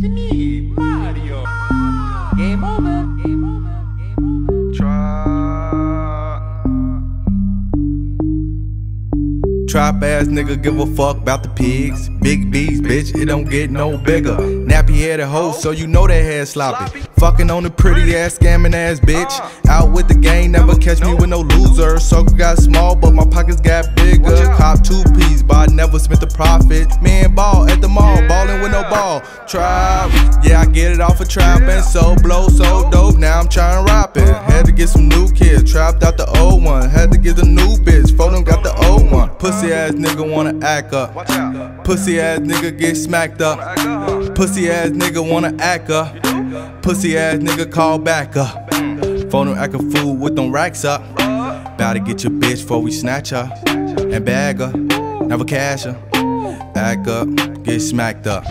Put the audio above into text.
It's me, Mario. Game over. Game over. Game over. Trap ass nigga give a fuck about the pigs. Big B's, bitch, it don't get no bigger. Nappy headed hoe, so you know that head sloppy. Fucking on the pretty ass, scamming ass bitch. Uh. Out with the game, never catch me with no loser. Circle got small, but my pockets got bigger. Cop two piece, but I never spent the profit. Man, ball ball. Trap, yeah, I get it off a of trapping. So blow, so dope, now I'm trying to rap it. Had to get some new kids, trapped out the old one. Had to get the new bitch, them got the old one. Pussy ass nigga wanna act up. Pussy ass nigga get smacked up. Pussy ass nigga wanna act up. Pussy ass nigga call back up. Phone them acting fool with them racks up. Bout to get your bitch before we snatch her. And bag her, never cash her. Back up, get smacked up.